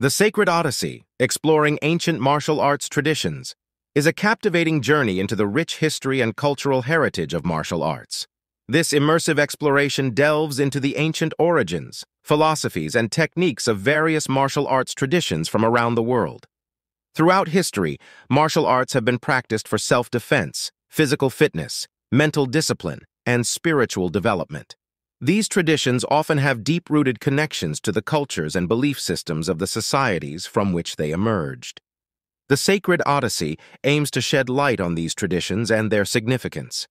The Sacred Odyssey, exploring ancient martial arts traditions, is a captivating journey into the rich history and cultural heritage of martial arts. This immersive exploration delves into the ancient origins, philosophies, and techniques of various martial arts traditions from around the world. Throughout history, martial arts have been practiced for self-defense, physical fitness, mental discipline, and spiritual development. These traditions often have deep-rooted connections to the cultures and belief systems of the societies from which they emerged. The Sacred Odyssey aims to shed light on these traditions and their significance.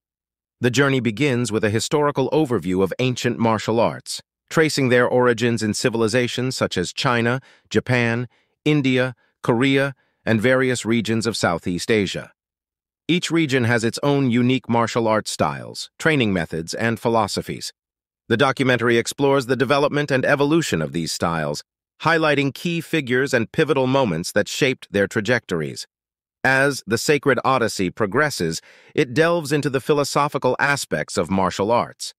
The journey begins with a historical overview of ancient martial arts, tracing their origins in civilizations such as China, Japan, India, Korea, and various regions of Southeast Asia. Each region has its own unique martial arts styles, training methods, and philosophies. The documentary explores the development and evolution of these styles, highlighting key figures and pivotal moments that shaped their trajectories. As the Sacred Odyssey progresses, it delves into the philosophical aspects of martial arts.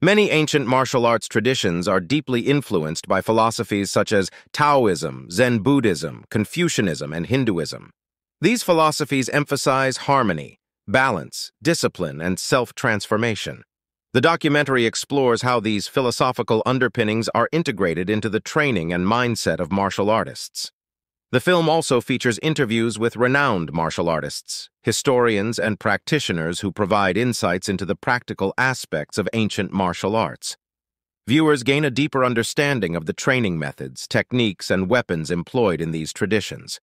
Many ancient martial arts traditions are deeply influenced by philosophies such as Taoism, Zen Buddhism, Confucianism, and Hinduism. These philosophies emphasize harmony, balance, discipline, and self-transformation. The documentary explores how these philosophical underpinnings are integrated into the training and mindset of martial artists. The film also features interviews with renowned martial artists, historians, and practitioners who provide insights into the practical aspects of ancient martial arts. Viewers gain a deeper understanding of the training methods, techniques, and weapons employed in these traditions.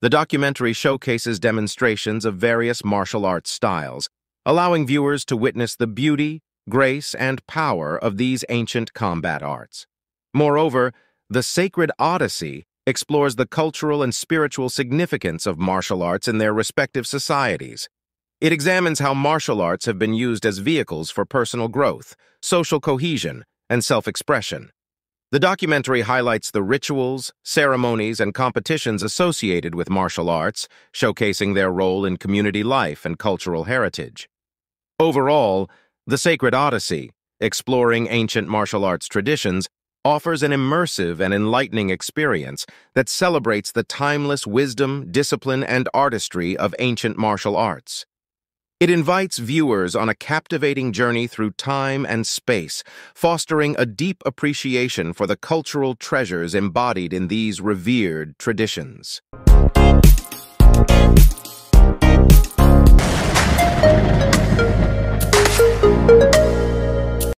The documentary showcases demonstrations of various martial arts styles, allowing viewers to witness the beauty, grace, and power of these ancient combat arts. Moreover, the Sacred Odyssey explores the cultural and spiritual significance of martial arts in their respective societies. It examines how martial arts have been used as vehicles for personal growth, social cohesion, and self-expression. The documentary highlights the rituals, ceremonies, and competitions associated with martial arts, showcasing their role in community life and cultural heritage. Overall, The Sacred Odyssey, exploring ancient martial arts traditions, offers an immersive and enlightening experience that celebrates the timeless wisdom, discipline, and artistry of ancient martial arts. It invites viewers on a captivating journey through time and space, fostering a deep appreciation for the cultural treasures embodied in these revered traditions.